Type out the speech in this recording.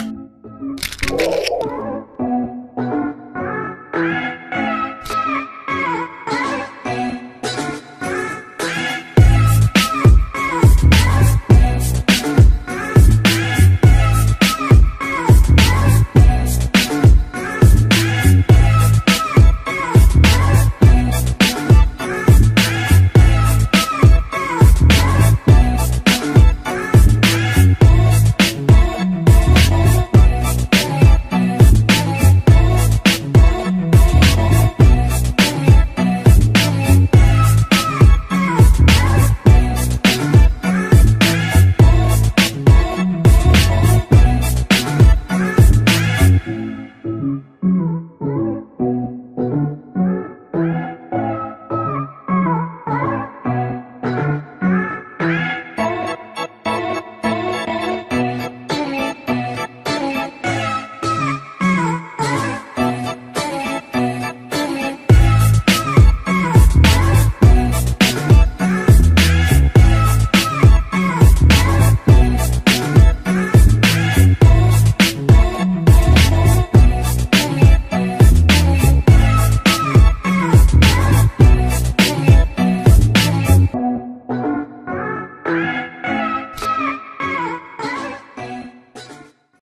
you mm-hmm.